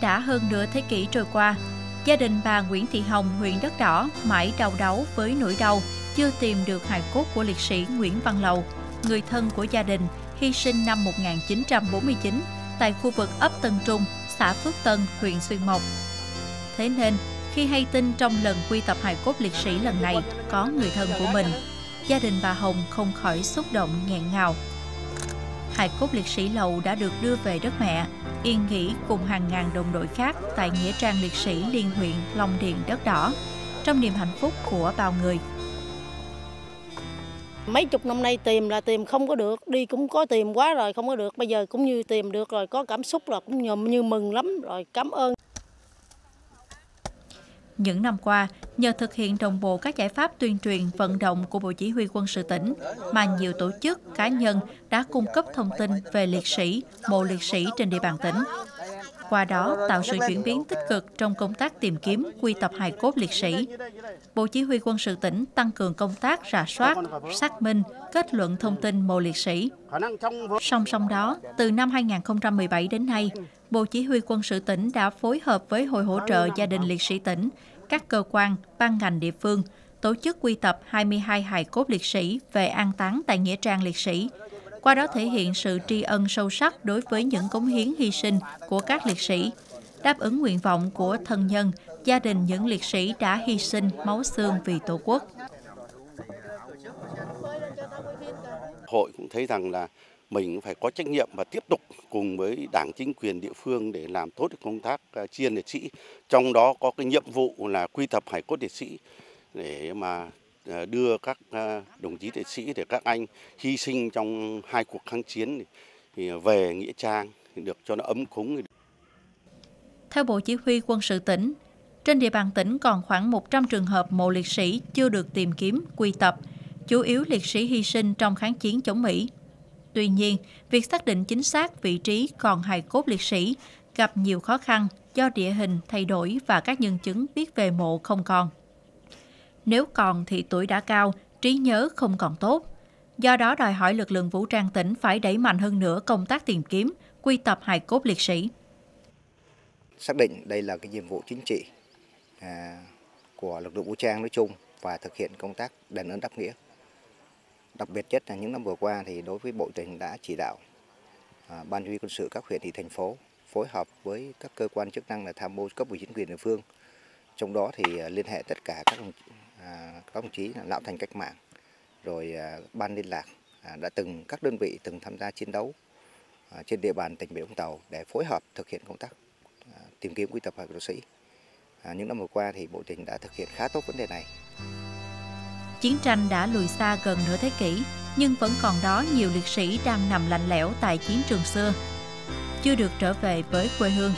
Đã hơn nửa thế kỷ trôi qua, gia đình bà Nguyễn Thị Hồng, huyện Đất Đỏ mãi đau đấu với nỗi đau chưa tìm được hài cốt của liệt sĩ Nguyễn Văn Lầu, người thân của gia đình hy sinh năm 1949 tại khu vực ấp Tân Trung, xã Phước Tân, huyện Xuyên Mộc. Thế nên, khi hay tin trong lần quy tập hài cốt liệt sĩ lần này có người thân của mình, gia đình bà Hồng không khỏi xúc động nghẹn ngào. Hài cốt liệt sĩ Lầu đã được đưa về đất mẹ, yên nghỉ cùng hàng ngàn đồng đội khác tại Nghĩa trang liệt sĩ liên huyện Long Điền Đất Đỏ, trong niềm hạnh phúc của bao người. Mấy chục năm nay tìm là tìm không có được, đi cũng có tìm quá rồi không có được, bây giờ cũng như tìm được rồi, có cảm xúc là cũng như, như mừng lắm rồi, cảm ơn. Những năm qua, nhờ thực hiện đồng bộ các giải pháp tuyên truyền vận động của Bộ Chỉ huy quân sự tỉnh, mà nhiều tổ chức, cá nhân đã cung cấp thông tin về liệt sĩ, mộ liệt sĩ trên địa bàn tỉnh. Qua đó tạo sự chuyển biến tích cực trong công tác tìm kiếm, quy tập hài cốt liệt sĩ. Bộ Chỉ huy quân sự tỉnh tăng cường công tác rà soát, xác minh, kết luận thông tin mộ liệt sĩ. Song song đó, từ năm 2017 đến nay, Bộ Chỉ huy quân sự tỉnh đã phối hợp với Hội hỗ trợ gia đình liệt sĩ tỉnh, các cơ quan, ban ngành địa phương, tổ chức quy tập 22 hài cốt liệt sĩ về an táng tại Nghĩa trang liệt sĩ, qua đó thể hiện sự tri ân sâu sắc đối với những cống hiến hy sinh của các liệt sĩ, đáp ứng nguyện vọng của thân nhân, gia đình những liệt sĩ đã hy sinh máu xương vì Tổ quốc. Hội cũng thấy rằng là mình phải có trách nhiệm và tiếp tục cùng với đảng chính quyền địa phương để làm tốt công tác à, chiên liệt sĩ. Trong đó có cái nhiệm vụ là quy tập hải cốt liệt sĩ để mà Ờ, đưa các ờ, đồng chí liệt sĩ để các anh hy sinh trong hai cuộc kháng chiến thì về nghĩa trang được cho nó ấm cúng. Theo Bộ Chỉ huy quân sự tỉnh, trên địa bàn tỉnh còn khoảng 100 trường hợp mộ liệt sĩ chưa được tìm kiếm, quy tập, chủ yếu liệt sĩ hy sinh trong kháng chiến chống Mỹ. Tuy nhiên, việc xác định chính xác vị trí còn hài cốt liệt sĩ gặp nhiều khó khăn do địa hình thay đổi và các nhân chứng biết về mộ không còn. Nếu còn thì tuổi đã cao, trí nhớ không còn tốt. Do đó đòi hỏi lực lượng vũ trang tỉnh phải đẩy mạnh hơn nữa công tác tìm kiếm, quy tập hài cốt liệt sĩ. Xác định đây là cái nhiệm vụ chính trị à, của lực lượng vũ trang nói chung và thực hiện công tác đền ơn đáp nghĩa. Đặc biệt nhất là những năm vừa qua thì đối với Bộ Tỉnh đã chỉ đạo à, Ban huy quân sự các huyện thị thành phố phối hợp với các cơ quan chức năng là tham mưu cấp ủy chính quyền địa phương. Trong đó thì à, liên hệ tất cả các À, các đồng chí là lão thành cách mạng, rồi à, ban liên lạc à, đã từng các đơn vị từng tham gia chiến đấu trên địa bàn tỉnh Bà Vũng Tàu để phối hợp thực hiện công tác tìm kiếm quy tập hải cốt sĩ. những năm vừa qua thì Bộ Tỉnh đã thực hiện khá tốt vấn đề này. Chiến tranh đã lùi xa gần nửa thế kỷ, nhưng vẫn còn đó nhiều liệt sĩ đang nằm lạnh lẽo tại chiến trường xưa, chưa được trở về với quê hương.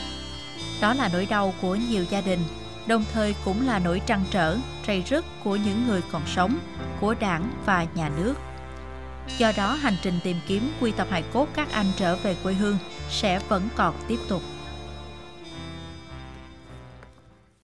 Đó là nỗi đau của nhiều gia đình, đồng thời cũng là nỗi trăn trở, rầy rứt của những người còn sống, của đảng và nhà nước. Do đó, hành trình tìm kiếm quy tập hài cốt các anh trở về quê hương sẽ vẫn còn tiếp tục.